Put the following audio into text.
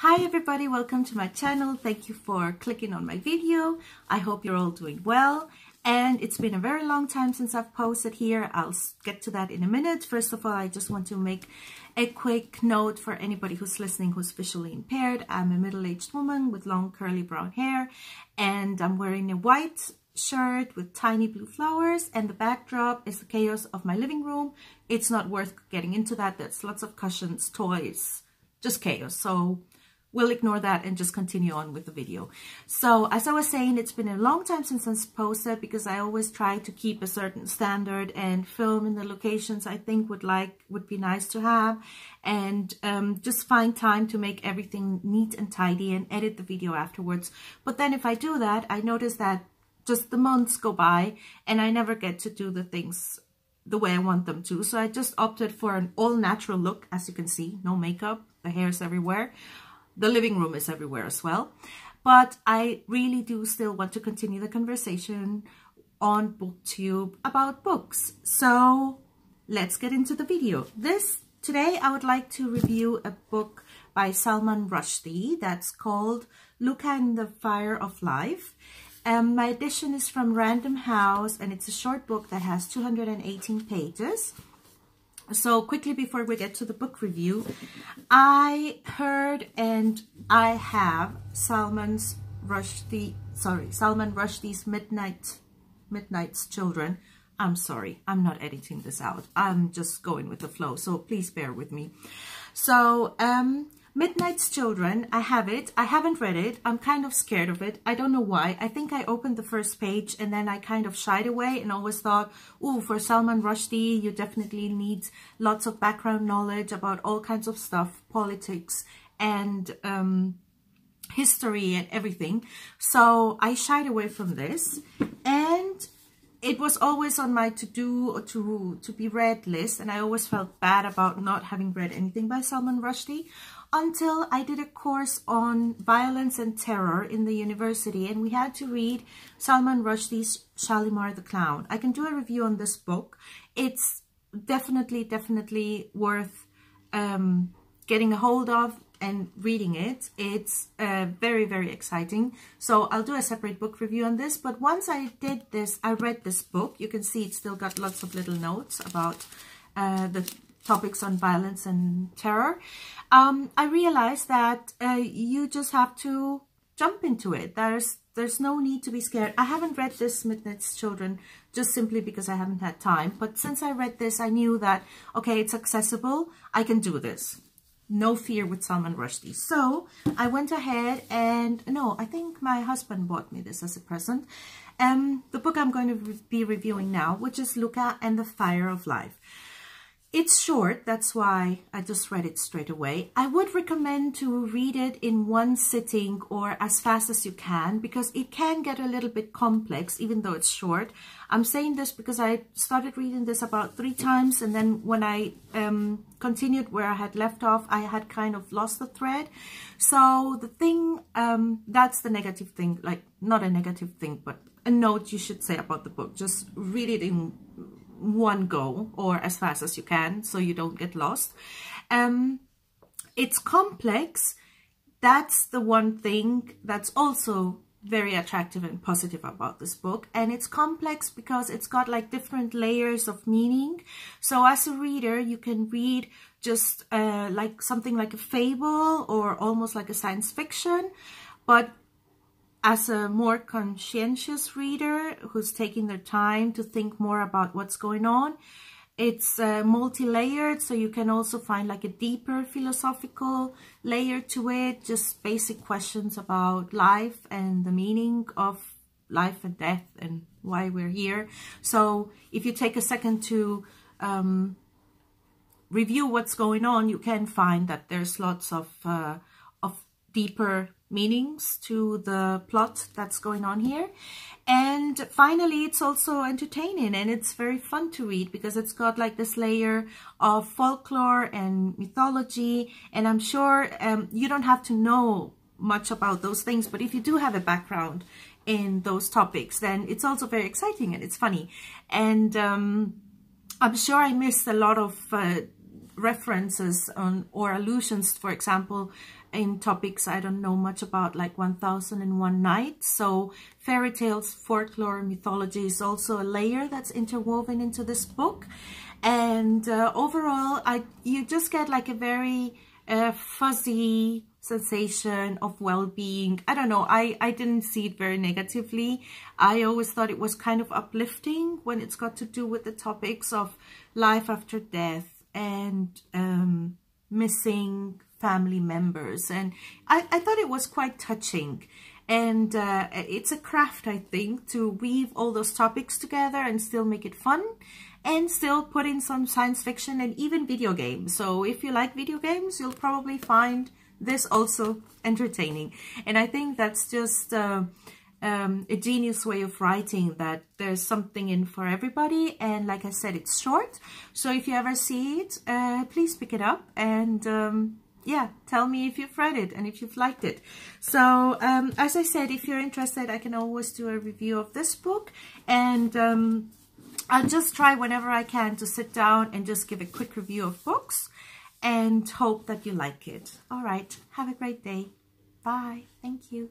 Hi everybody, welcome to my channel. Thank you for clicking on my video. I hope you're all doing well. And it's been a very long time since I've posted here. I'll get to that in a minute. First of all, I just want to make a quick note for anybody who's listening who's visually impaired. I'm a middle-aged woman with long curly brown hair and I'm wearing a white shirt with tiny blue flowers and the backdrop is the chaos of my living room. It's not worth getting into that. There's lots of cushions, toys, just chaos. So we'll ignore that and just continue on with the video. So as I was saying, it's been a long time since I've posted because I always try to keep a certain standard and film in the locations I think would like would be nice to have and um, just find time to make everything neat and tidy and edit the video afterwards. But then if I do that, I notice that just the months go by and I never get to do the things the way I want them to. So I just opted for an all natural look, as you can see, no makeup, the hair's everywhere. The living room is everywhere as well. But I really do still want to continue the conversation on BookTube about books. So let's get into the video. This Today I would like to review a book by Salman Rushdie that's called Luka and the Fire of Life. Um, my edition is from Random House and it's a short book that has 218 pages. So quickly before we get to the book review, I heard and I have Salman's Rushdie, sorry, Salman Rushdie's Midnight, Midnight's Children. I'm sorry, I'm not editing this out. I'm just going with the flow, so please bear with me. So, um, Midnight's Children, I have it. I haven't read it. I'm kind of scared of it. I don't know why. I think I opened the first page and then I kind of shied away and always thought, oh, for Salman Rushdie, you definitely need lots of background knowledge about all kinds of stuff, politics and um, history and everything. So I shied away from this and it was always on my to-do or to, to be read list and I always felt bad about not having read anything by Salman Rushdie until I did a course on violence and terror in the university and we had to read Salman Rushdie's Shalimar the Clown. I can do a review on this book. It's definitely, definitely worth um, getting a hold of and reading it. It's uh, very, very exciting. So I'll do a separate book review on this. But once I did this, I read this book. You can see it's still got lots of little notes about uh, the topics on violence and terror, um, I realized that uh, you just have to jump into it. There's there's no need to be scared. I haven't read this Midnight's Children just simply because I haven't had time. But since I read this, I knew that, okay, it's accessible. I can do this. No fear with Salman Rushdie. So I went ahead and, no, I think my husband bought me this as a present. Um, the book I'm going to be reviewing now, which is Luka and the Fire of Life. It's short, that's why I just read it straight away. I would recommend to read it in one sitting or as fast as you can because it can get a little bit complex even though it's short. I'm saying this because I started reading this about three times and then when I um, continued where I had left off, I had kind of lost the thread. So the thing, um, that's the negative thing, like not a negative thing, but a note you should say about the book. Just read it in one go or as fast as you can so you don't get lost. Um, it's complex. That's the one thing that's also very attractive and positive about this book and it's complex because it's got like different layers of meaning so as a reader you can read just uh, like something like a fable or almost like a science fiction but as a more conscientious reader who's taking their time to think more about what's going on, it's uh, multi-layered, so you can also find like a deeper philosophical layer to it, just basic questions about life and the meaning of life and death and why we're here. So if you take a second to um, review what's going on, you can find that there's lots of, uh, of deeper meanings to the plot that's going on here. And finally, it's also entertaining and it's very fun to read because it's got like this layer of folklore and mythology. And I'm sure um, you don't have to know much about those things, but if you do have a background in those topics, then it's also very exciting and it's funny. And um, I'm sure I missed a lot of uh, references on or allusions, for example, in topics I don't know much about, like 1001 Nights. So fairy tales, folklore, mythology is also a layer that's interwoven into this book. And uh, overall, I you just get like a very uh, fuzzy sensation of well-being. I don't know. I, I didn't see it very negatively. I always thought it was kind of uplifting when it's got to do with the topics of life after death and um, missing family members. And I, I thought it was quite touching. And uh, it's a craft, I think, to weave all those topics together and still make it fun and still put in some science fiction and even video games. So if you like video games, you'll probably find this also entertaining. And I think that's just uh, um, a genius way of writing that there's something in for everybody. And like I said, it's short. So if you ever see it, uh, please pick it up and um, yeah, tell me if you've read it and if you've liked it. So, um, as I said, if you're interested, I can always do a review of this book. And um, I'll just try whenever I can to sit down and just give a quick review of books and hope that you like it. All right. Have a great day. Bye. Thank you.